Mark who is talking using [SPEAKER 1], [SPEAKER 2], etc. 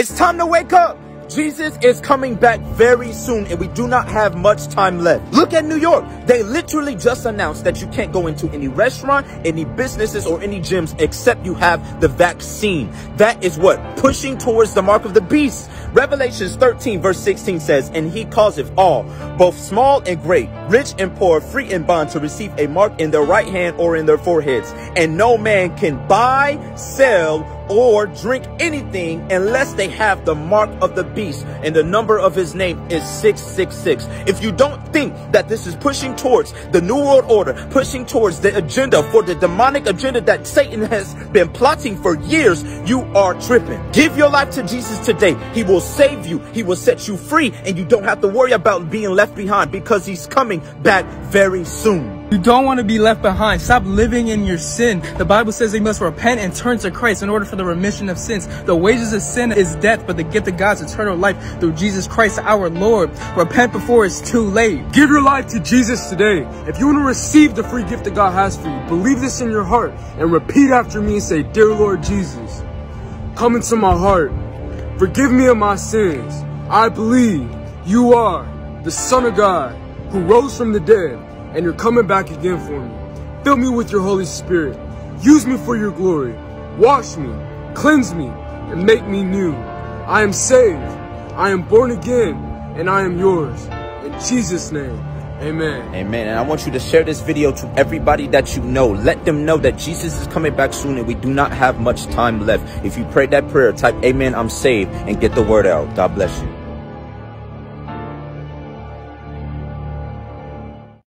[SPEAKER 1] It's time to wake up. Jesus is coming back very soon and we do not have much time left. Look at New York. They literally just announced that you can't go into any restaurant, any businesses, or any gyms except you have the vaccine. That is what? Pushing towards the mark of the beast. Revelations 13 verse 16 says, And he causeth all, both small and great, rich and poor, free and bond, to receive a mark in their right hand or in their foreheads. And no man can buy, sell, or drink anything unless they have the mark of the beast and the number of his name is 666. If you don't think that this is pushing towards the New World Order, pushing towards the agenda for the demonic agenda that Satan has been plotting for years, you are tripping. Give your life to Jesus today. He will save you. He will set you free and you don't have to worry about being left behind because he's coming back very soon.
[SPEAKER 2] You don't want to be left behind. Stop living in your sin. The Bible says they must repent and turn to Christ in order for the remission of sins. The wages of sin is death, but the gift of God's eternal life through Jesus Christ our Lord. Repent before it's too late.
[SPEAKER 3] Give your life to Jesus today. If you want to receive the free gift that God has for you, believe this in your heart and repeat after me and say, Dear Lord Jesus, come into my heart. Forgive me of my sins. I believe you are the Son of God who rose from the dead and you're coming back again for me. Fill me with your Holy Spirit. Use me for your glory. Wash me, cleanse me, and make me new. I am saved. I am born again, and I am yours. In Jesus' name, amen.
[SPEAKER 1] Amen. And I want you to share this video to everybody that you know. Let them know that Jesus is coming back soon and we do not have much time left. If you prayed that prayer, type amen, I'm saved, and get the word out. God bless you.